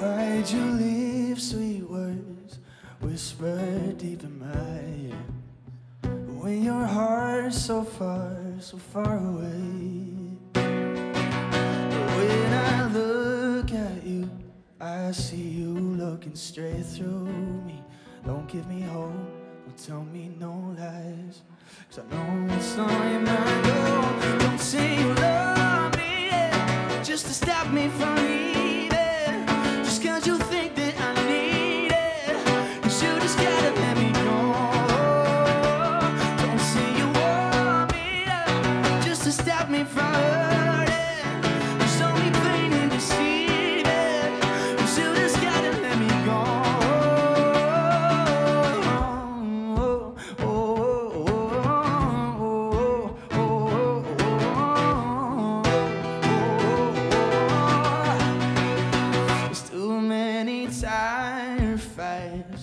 Why'd you leave sweet words whispered deep in my ear? When your heart's so far, so far away. When I look at you, I see you looking straight through me. Don't give me hope, don't tell me no lies. Cause I know it's on your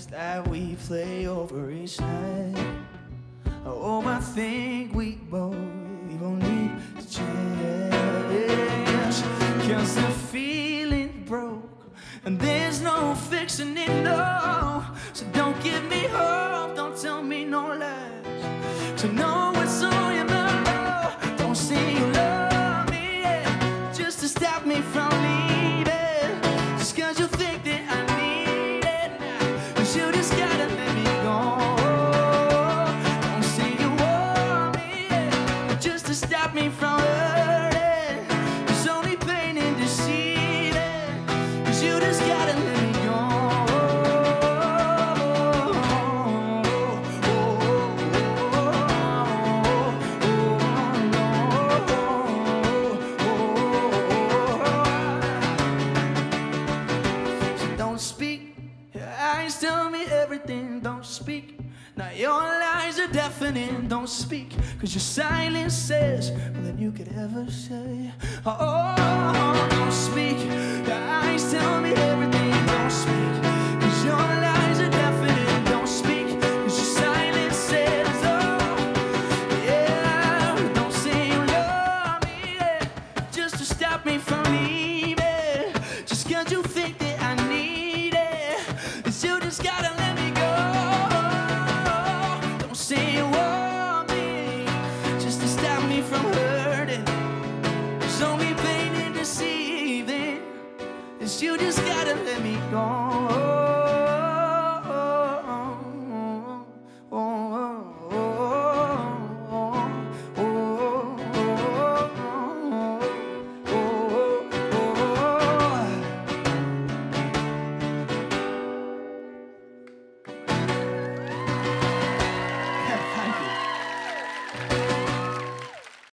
that we play over each night. Oh, I think we both we both need to change. Cause the feeling broke, and there's no fixing it, no. So don't give me hope, don't tell me no lies. To know what's on your mind, don't say you love me, yeah, just to stop me from Now your lies are deafening. Don't speak. Cause your silence says more than you could ever say. Oh, from hurting. There's only pain and deceiving. It's you just gotta let me go.